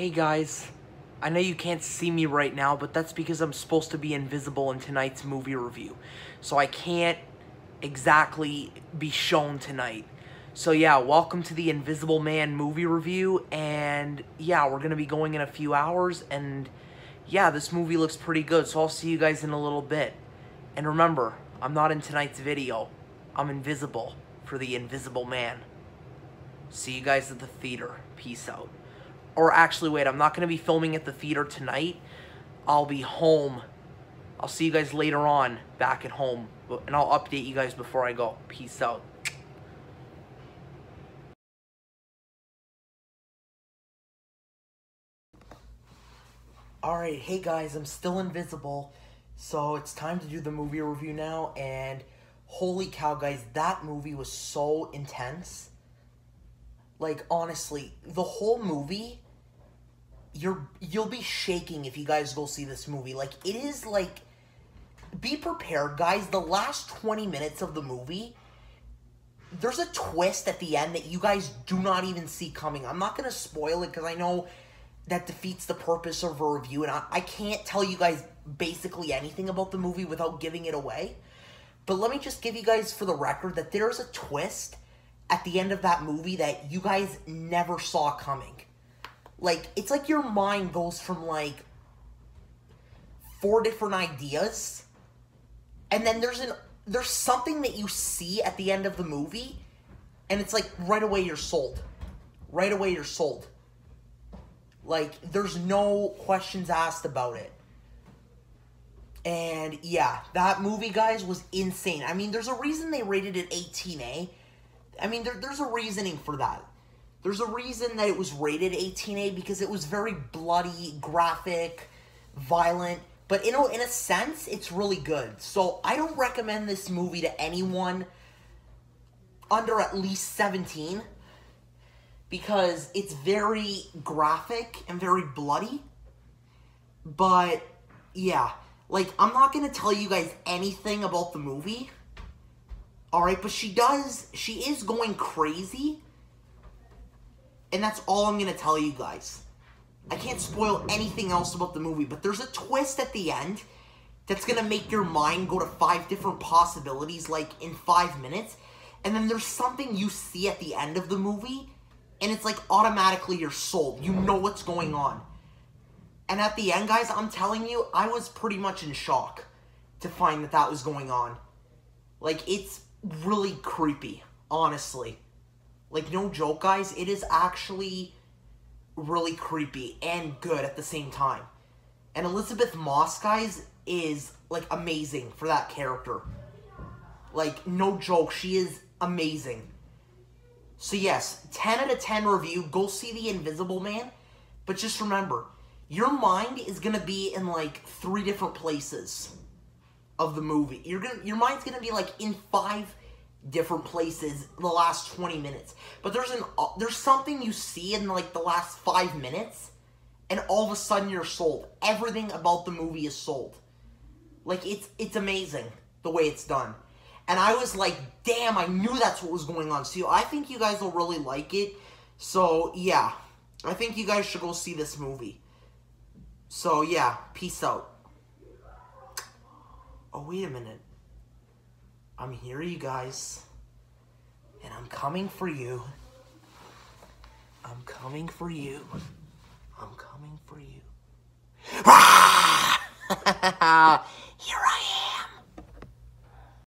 Hey guys, I know you can't see me right now, but that's because I'm supposed to be invisible in tonight's movie review. So I can't exactly be shown tonight. So yeah, welcome to the Invisible Man movie review, and yeah, we're gonna be going in a few hours, and yeah, this movie looks pretty good, so I'll see you guys in a little bit. And remember, I'm not in tonight's video. I'm invisible for the Invisible Man. See you guys at the theater. Peace out. Or actually, wait, I'm not going to be filming at the theater tonight. I'll be home. I'll see you guys later on back at home. And I'll update you guys before I go. Peace out. Alright, hey guys, I'm still invisible. So it's time to do the movie review now. And holy cow, guys, that movie was so intense. Like, honestly, the whole movie you're you'll be shaking if you guys go see this movie. Like it is like be prepared, guys. The last 20 minutes of the movie there's a twist at the end that you guys do not even see coming. I'm not going to spoil it because I know that defeats the purpose of a review, and I, I can't tell you guys basically anything about the movie without giving it away. But let me just give you guys for the record that there's a twist at the end of that movie that you guys never saw coming. Like it's like your mind goes from like four different ideas and then there's an there's something that you see at the end of the movie and it's like right away you're sold. Right away you're sold. Like there's no questions asked about it. And yeah that movie guys was insane. I mean there's a reason they rated it 18a i mean there, there's a reasoning for that there's a reason that it was rated 18A because it was very bloody, graphic, violent, but in a, in a sense, it's really good. So I don't recommend this movie to anyone under at least 17 because it's very graphic and very bloody. But yeah, like I'm not going to tell you guys anything about the movie. All right, but she does she is going crazy and that's all I'm going to tell you guys. I can't spoil anything else about the movie, but there's a twist at the end that's going to make your mind go to five different possibilities, like in five minutes. And then there's something you see at the end of the movie, and it's like automatically you're sold. You know what's going on. And at the end, guys, I'm telling you, I was pretty much in shock to find that that was going on. Like, it's really creepy, honestly. Like, no joke, guys, it is actually really creepy and good at the same time. And Elisabeth Moss, guys, is, like, amazing for that character. Like, no joke, she is amazing. So, yes, 10 out of 10 review. Go see The Invisible Man. But just remember, your mind is going to be in, like, three different places of the movie. You're gonna, your mind's to be, like, in five different places in the last 20 minutes. But there's an uh, there's something you see in like the last 5 minutes and all of a sudden you're sold. Everything about the movie is sold. Like it's it's amazing the way it's done. And I was like, "Damn, I knew that's what was going on." So I think you guys will really like it. So, yeah. I think you guys should go see this movie. So, yeah, peace out. Oh, wait a minute. I'm here, you guys. And I'm coming for you. I'm coming for you. I'm coming for you. here I am.